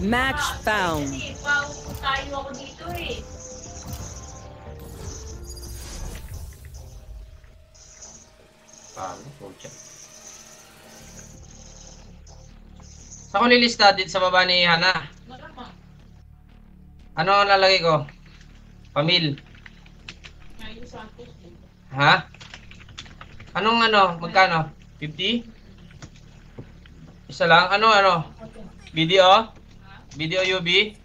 Match found. Paano? Pucha. Saan ko lilista din sa baba ni Hana? Ano ang lalagay ko? Pamil. Sa. Ha? Anong ano? Magkano? 50? Isa lang? Ano ano? Video? Video ulit?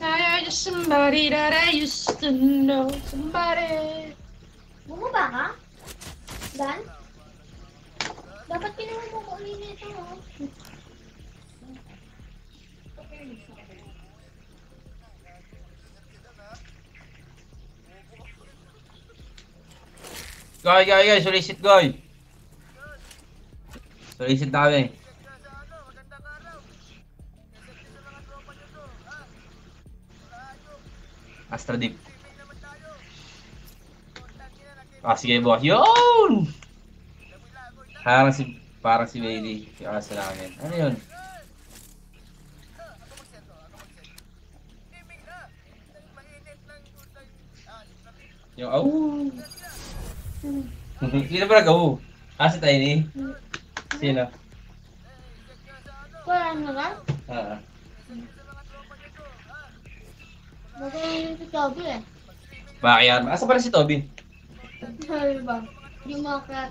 I just somebody that I used to know. Somebody. Bumaba ka? Dan? Dapat kinuha mo ko ulit nito. Goy, goy, goy. Solicit, goy. Solicit na kami. Astra Deep. Ah, sige boss. Yun! Parang si, parang si Bailey. Yung asa namin. Ano yun? Yung, au! Sino ba nag-au? Ah, si Tiny? Sino? Wala na lang. Ah. Magaling si Toby eh. Bakit? Asa pala si Toby? Sabi ba? Crap.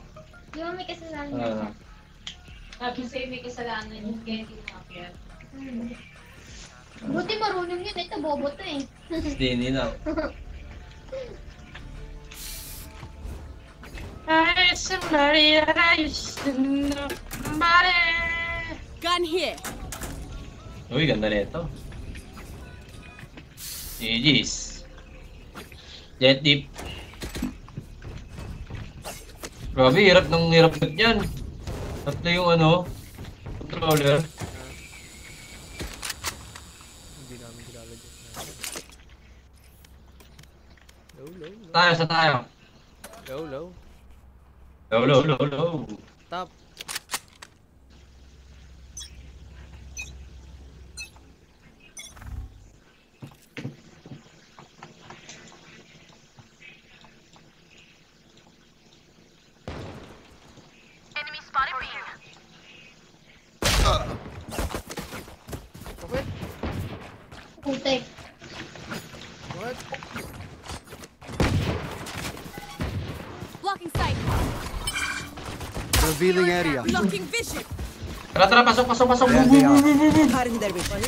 Di ba may kasalanan Ah. siya? Sabi sa'yo may kasalanan yung kaya hindi umakyat. Hmm. Buti marunong yun. Ito, bobo to eh. Si Dini na. Just somebody that I used to. Gun here. Uy, ganda nito. GG's. Jet deep. Grabe, hirap ng hirap yan. Tatlo yung ano, controller. Hindi namin low. Tayo, sa tayo. Low, low. Low, low, low, low. Top. Bakit? Putek. What? Blocking sight. Revealing area. Blocking vision. Tara, tara, pasok, pasok, pasok. There they are. Cutting their vision.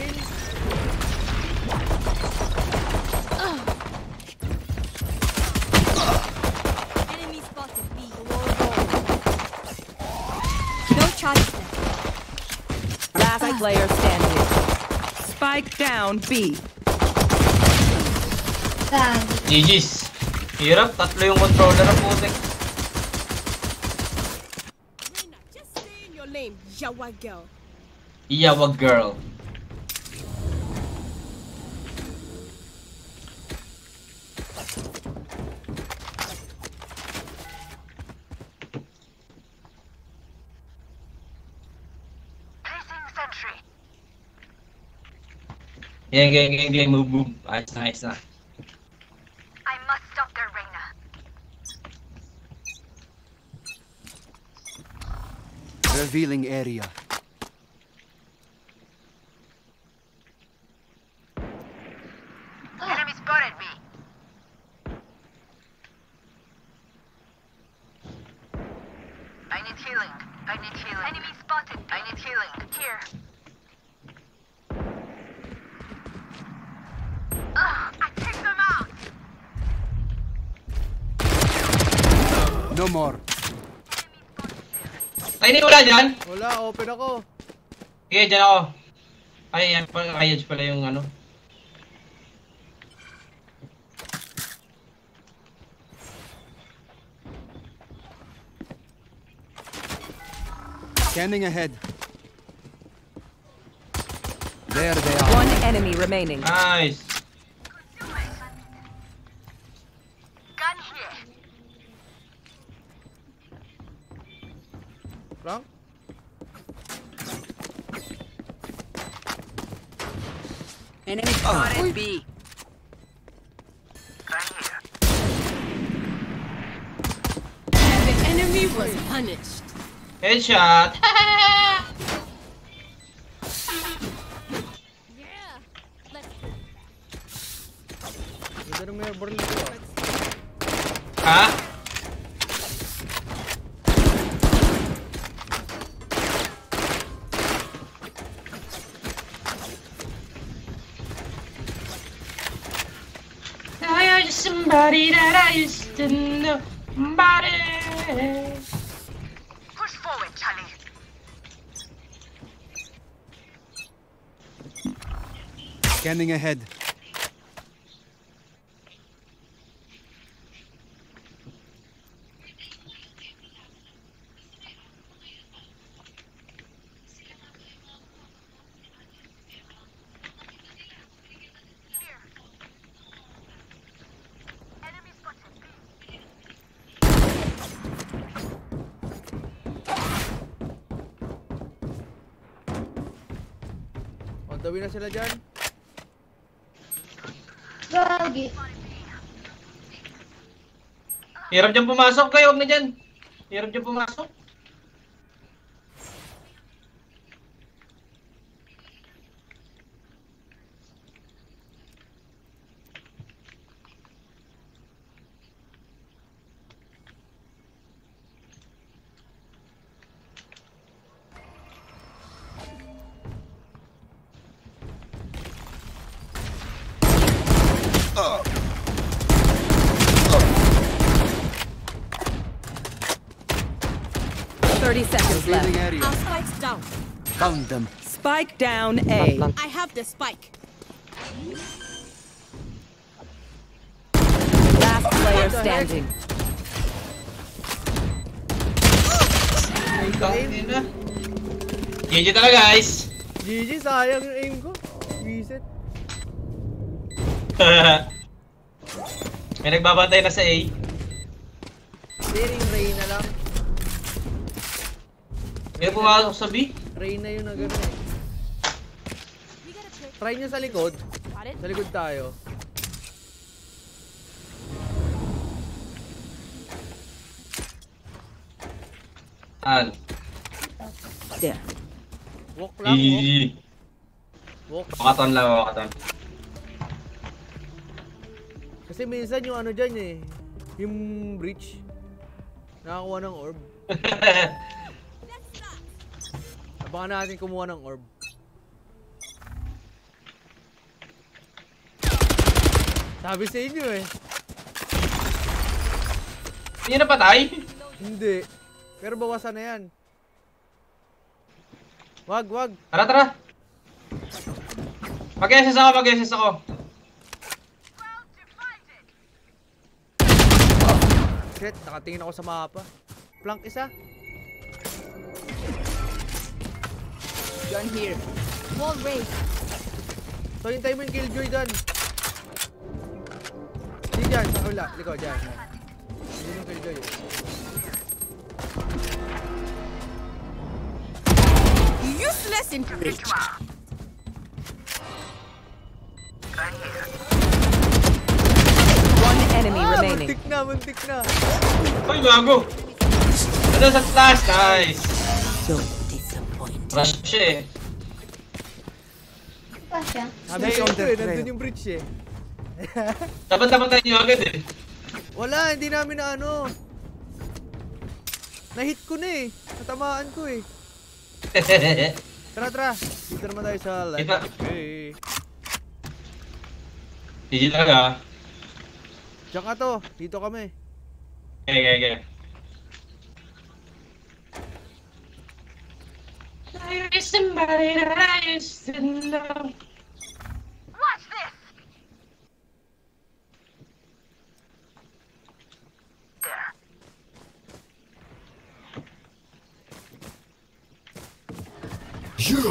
Enemy spotted B. No charge left. Last player standing. Spike down B. Gag. GG's. Hirap, tatlo yung controller ang putik. Yawa girl. Iyawa girl. Gang, gang, gang, gang, move, move. Ayos na, ayos. Revealing area. Wala dyan. Wala, open ako. Sige, dyan ako. Ay, yan pala, ayos pala yung ano. Scanning ahead. There they are. One enemy remaining. Nice. Headshot! Yeah. Let's Ganda ng may baril ko ah. Ha? I just somebody that I used to know. Somebody. Scanning ahead. Way na sila dyan. Gagi. Hirap dyan pumasok kayo, huwag na dyan. Hirap dyan pumasok. Spike down A. I have the spike. Last player standing. Tangin na. GG talaga guys. GG, sayang yung aim ko. Reset. May nagbabantay na sa A. Hindi, ring Reyna lang. May pumasok sa B. Reyna yun na gano'n eh. Try nyo sa likod. Sa likod tayo. An. There. Walk lang, walk. Walk. Wakaton lang, wakaton. Kasi minsan yung ano dyan eh. Yung breach. Nakakuha ng orb. Abangan natin kumuha ng orb. Sabi sa inyo eh. Hindi na patay. Hindi. Pero bawasan na yan. Wag, wag. Tara, tara. Mag-SS ako, mag-SS ako. Shit, nakatingin ako sa mapa. Flank isa. Gun here. Wall raised. So, hintay mo yung killjoy doon. Hindi dyan, sa kabila. Liko, dyan. Hindi yung killjoy. Useless in reach. One enemy Ah, remaining. muntik na, muntik na. Ay, gago. Ano sa taas? Nice. So disappointed. Rush siya eh. Pa siya. Sabi ko nandun yung bridge eh. Dapat dapat tayo nyo agad eh. Wala, hindi namin na ano. Na-hit ko na eh. Natamaan ko eh. Tara, tara. Dito naman tayo sa live. Kita. Okay. GG talaga. Diyan ka to. Dito kami. Okay, okay, okay. I used somebody that I used to know. Enemy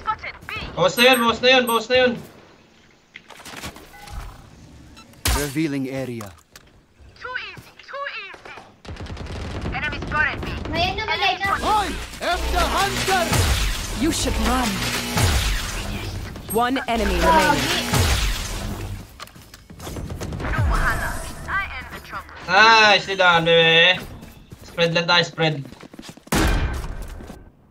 spotted! B! Bawas na yun, bawas na yun, bawas na yun. Revealing area. Too easy, too easy. Enemy spotted me. May ano, may line up. I am the hunter! You should run. One enemy remaining. The trouble. Nice, done, bebe. Spread lang tayo, spread.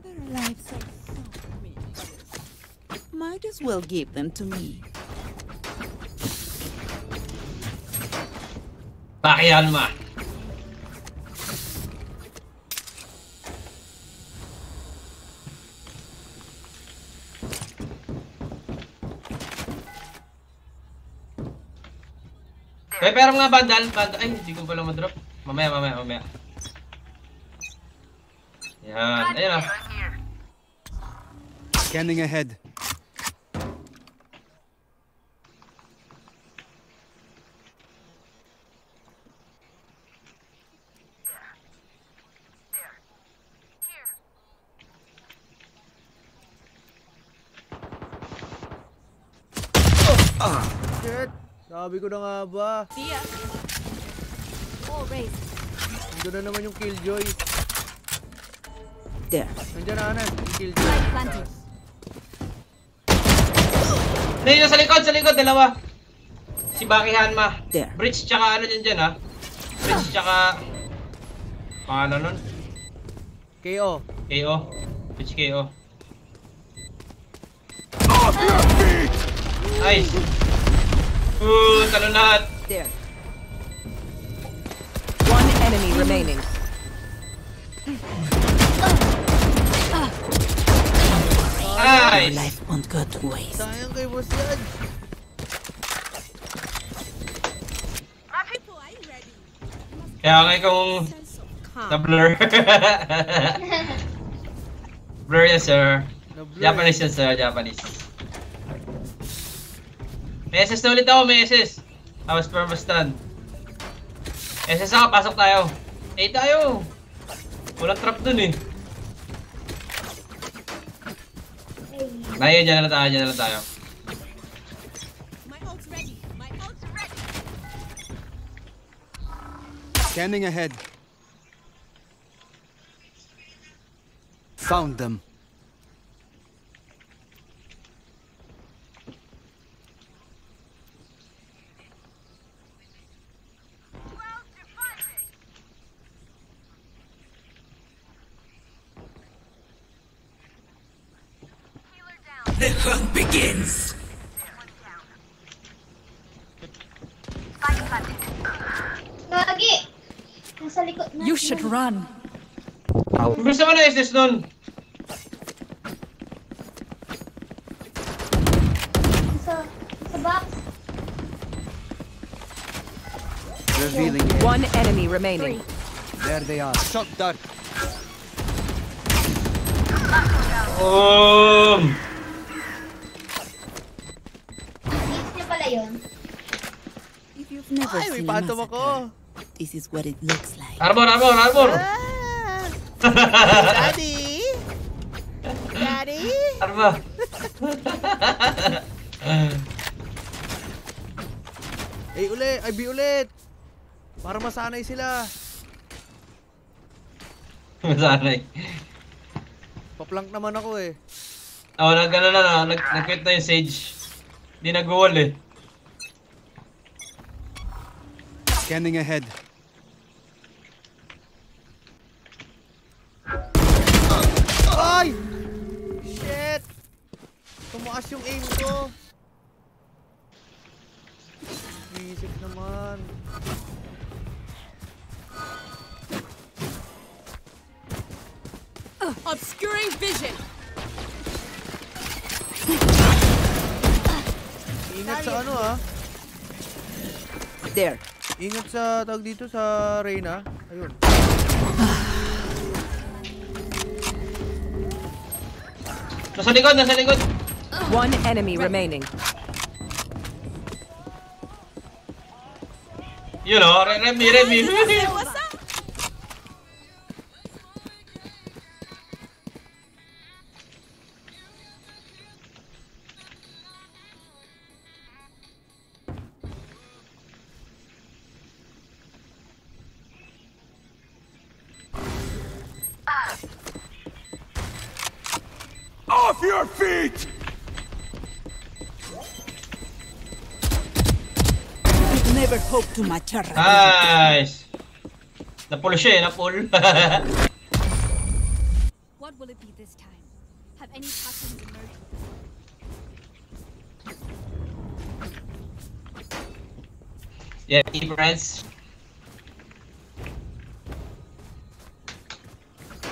Their lives are so meaningless. Might as well give them to me. Pakihan ma. May pero nga bandal, bandal. Ay, hindi ko pala madrop. Mamaya, mamaya, mamaya. Yan, ayun ah. Scanning ahead. There. Here. Shit! Sabi ko na nga ba? See ya. All raised. Nandun na naman yung killjoy. There. Nandiyan na, Anan. Yung killjoy. Dito sa likod, sa likod, dalawa. Si Baki Hanma. There. Bridge tsaka ano dyan dyan ha. Bridge tsaka... Paano nun? KO. KO. Bridge KO. Nice. Uh, talo lahat. There. One enemy remaining. Nice. Life won't go to waste. Sayang kay boss yan. Are you ready? Kaya nga ikaw Sense of calm. na-blur. blur yan, sir. Japanese yan, sir. Japanese. May SS na ulit ako, may SS. Tapos perma stand. SS ako, pasok tayo. Eh, tayo. Walang trap dun eh. Nayo, dyan na tayo, dyan na tayo. Scanning ahead. Found them. The hunt begins. One down. Spike planted. Gagi. Nasa likod na. You should run. Gusto mo na SS nun? Sa, sa box. Revealing area. One enemy remaining. There they are. Shot dart. Um. If you've never Ay, may seen a phantom ako. this is what it looks like. Arbor, arbor, arbor! Daddy! Daddy! Arbor! Ay, ulit! Ay, B ulit! Para masanay sila. Masanay. Paplank naman ako eh. Oo, oh, nag ano na, nag-quit na yung Sage. Hindi nag-wall eh. Scanning ahead. Ay! Shit! Tumaas yung aim ko. Isip naman. Obscuring vision. Ingat sa ano ah. There. Ingat sa tawag dito sa Reyna. Ayun. Nasa likod, nasa likod! One enemy remaining. Yun o, re remi, Off your feet! You'd never hope to match a. Nice! Napul siya eh, napul. What will it be this time? Have any patterns emerged? yeah, keep friends.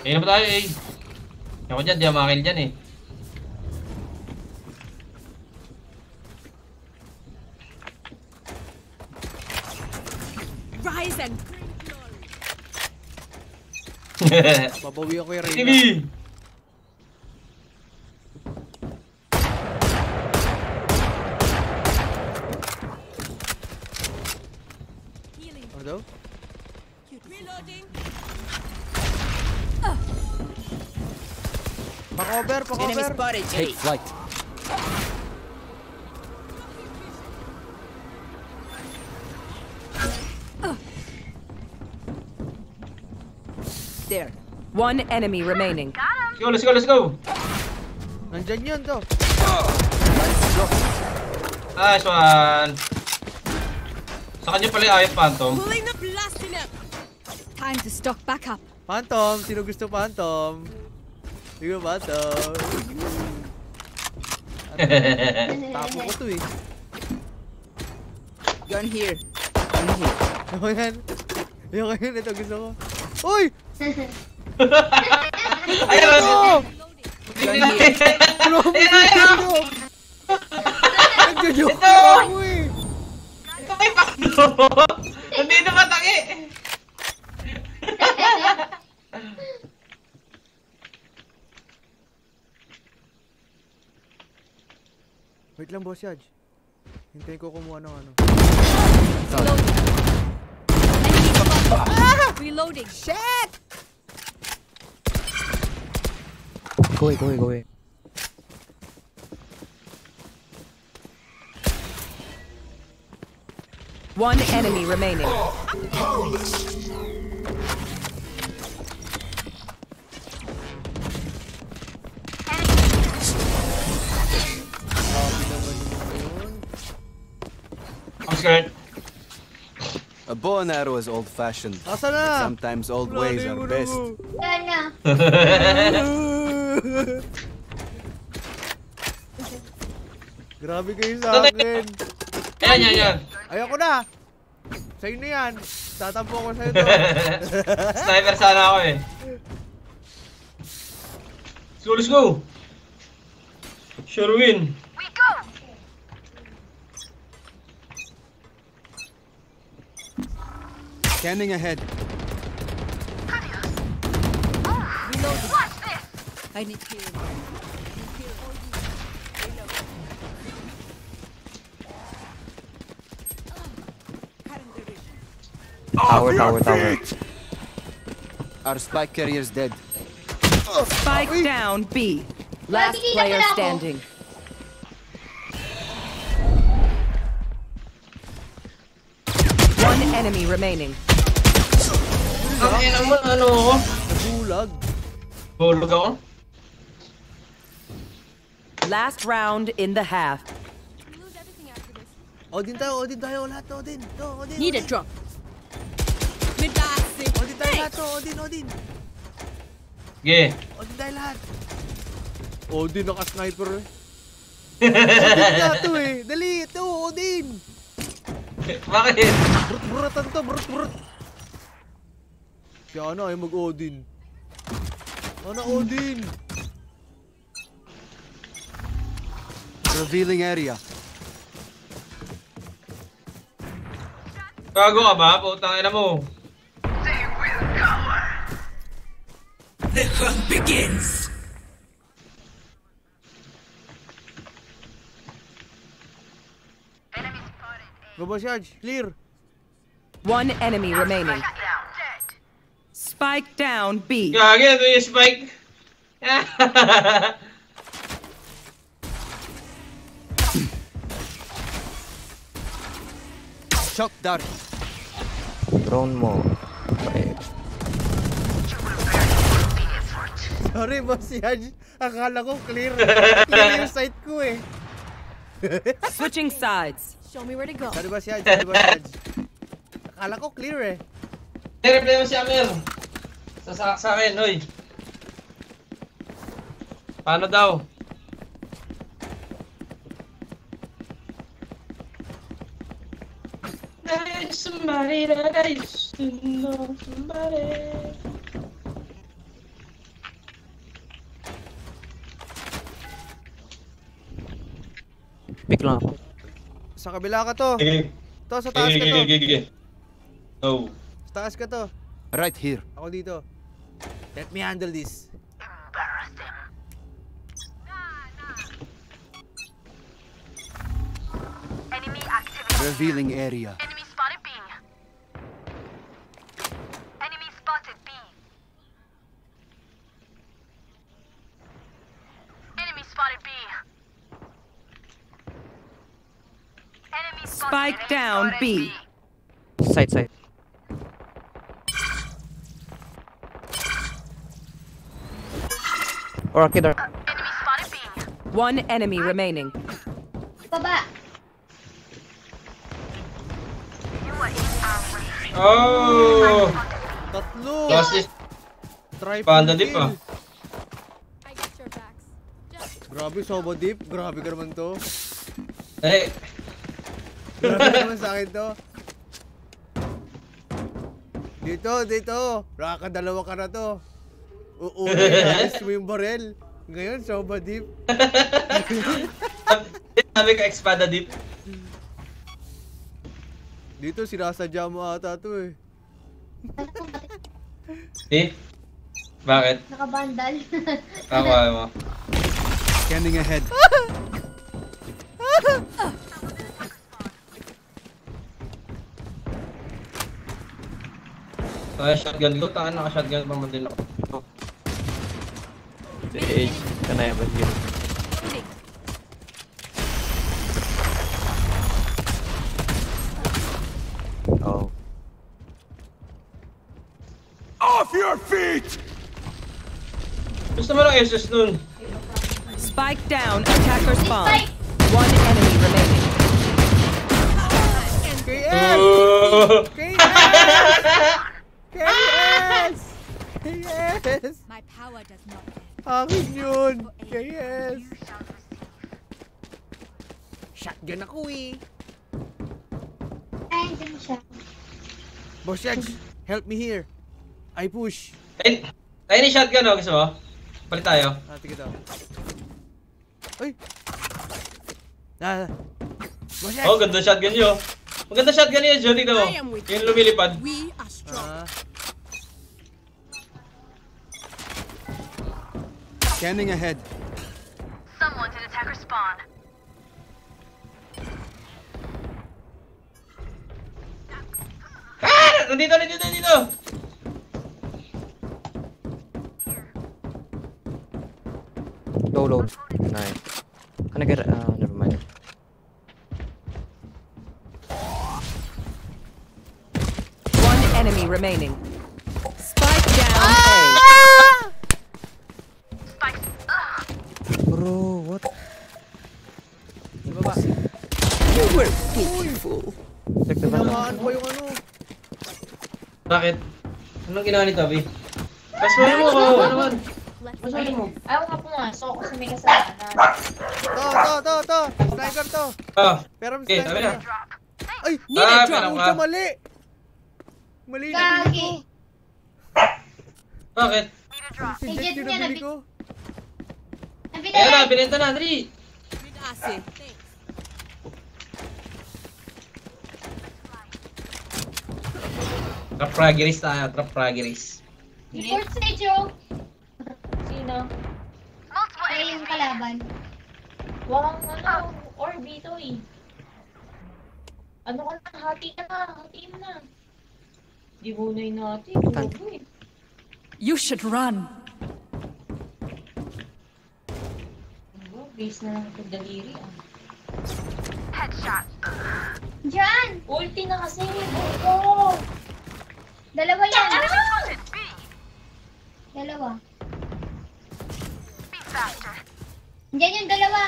Ayun pa tayo eh. Ako dyan, di ako makakil dyan eh. Pabawi ako yung TV! Reyna. Healing. Ano daw? Reloading. Pa-cover. spotted. Take flight. One enemy remaining. Let's go, let's go, let's go! Nandyan yun to. Nice one! Sa kanya pala yung ayot phantom. Time to stock back up. Phantom, sino gusto Phantom? Sino Phantom? Tapo ko to eh. Gun here. Gun here. Ako yan. Ayoko yun, ito gusto ko. Uy! Ayun! Oh! Ano mo Ayun, ayun! Nagjo-joke Ito! ako eh. Ito kay Pando! Nandito ba tangi? Wait lang, Boss Yaj. Hintayin ko kumuha ng ano. Reloading. Shit! Go away, go away, go away. One enemy remaining. I'm scared. A bow and arrow is old fashioned. Sometimes old ways are best. Grabe kayo sa akin. Yan, yan, yan. Ayoko na. Sa'yo na yan. Tatampo ko sa'yo to. Sniper sana ako eh. Let's go, let's go! Sure win. We go! Scanning ahead. Watch this! I need healing. Tower, tower, tower. Our spike carrier's dead. Spike down B. Last player standing. One enemy remaining. Ang ina mo, ano ako? Nagulag. Bulog ako? Last round in the half. Odin tayo, Odin tayo. Lahat to, Odin. To, Odin. Need a drop. Mid blasting. Odin tayo lahat to, Odin, Odin. Sige. Odin tayo lahat. Odin naka-sniper eh. Odin na to eh. Dali, ito, Odin. Bakit? Brut-brutan to, brut-brut. Si ano, ayaw mag-Odin. Ano, Odin? Revealing area. Gago ka ba? Putang ina mo. They will cower! The hunt begins. Enemy spotted. Go, Boss Yaj. Clear. One enemy remaining. Spike down B. Gagi, ito yung spike. Shock dart. Drone mo. Sorry, Boss Yaj. Akala ko clear. Clear yung sight ko eh. Switching sides. Show me where to go. Saan ba siya? Saan ba siya? Akala ko clear eh. Hey, replay mo si Amir. Sasakak sa akin, hoy. Paano daw? There's somebody that I used to know, somebody. Pick lang ako. Sa kabila ka to. Gigi, To, sa taas ka gigi, to. gigi, gigi. No. Sa taas ka to. Right here. Ako dito. Let me handle this. Enemy activity. Revealing area. Enemy spotted B. Enemy spotted B. Enemy spotted B. Enemy spotted Spike enemy down spotted B. Side, side. Or arcade, arcade. Enemy spotted B. One enemy remaining. Baba. You are in our way. Oh! Tatlo. Last is Try Panda dip ah. I got your backs. Just Grabe, Sobo Deep. Grabe ka naman to. Eh, Grabe ka naman sa akin to. Dito, dito. Raka, dalawa ka na to. Uuna, mo yung barel. Ngayon, Soba Deep. sabi ko Espada Deep. Dito, sinasadya mo ata to eh. Eh? Bakit? Nakabandal. Ako ayaw mo. Scanning ahead. Kaya shotgun ko, taan naka-shotgun pa man din ako. Eh, can I have a heal? Oh. Off your feet! Gusto mo lang SS nun? Spike down. Attacker spawn. One enemy remaining. KS! Oh! KS! my power does not end. Akin yun! KS! Shotgun ako eh. Ay, dyan siya. Boss Yags, help me here. I push. Ay, ay ni shotgun oh, gusto mo? Palit tayo. Ah, tigil daw. Uy! Ah, Boss Yags! Oh, ganda shotgun niyo. Maganda shotgun niyo, Johnny daw. Yung lumilipad. We Scanning ahead. Someone's in attacker spawn. Ah! Nandito, nandito, nandito! Low, low. Nice. Can I get it? Uh, never mind. One enemy remaining. Spike down Ah! Spikes. Bro, what? sa baba. You were pitiful. Check the. Tinamaan ko yung ano. Bakit? Anong ginawa ni Toby? Paswari mo ako, ano naman? Paswari mo. Ayaw nga pumasok kasi may kasalanan. To, to, to, to. Sniper to. Ah, Pero may sniper na. Ay! Need a Ah, drop. meron ka. Mali! Mali na ko. Bakit? Jet yung niya, nabili nabi- ko. Kaya na, binenta na, Andri! Acid. Thanks. Trap fragiris tayo, trap fragiris. Report stage oh. Sino? Enemies yung kalaban. Walang ano, orb dito eh. Ano ka na, hati ka na, hati mo na. Di mo na yung hati, dugo eh. You should run. Base na lang itong daliri ah. Headshot. Diyan! Ulti na kasi, buko! Dalawa yan. Dalawa. Diyan yung dalawa.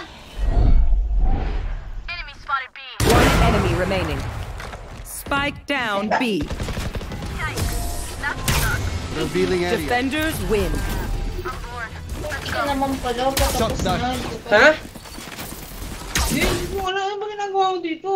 Enemy spotted B. One enemy remaining. Spike down B. Revealing area. Defenders win. Naman pala, patapos na. Ha? Hindi, ko alam ano ba ginagawa ko dito.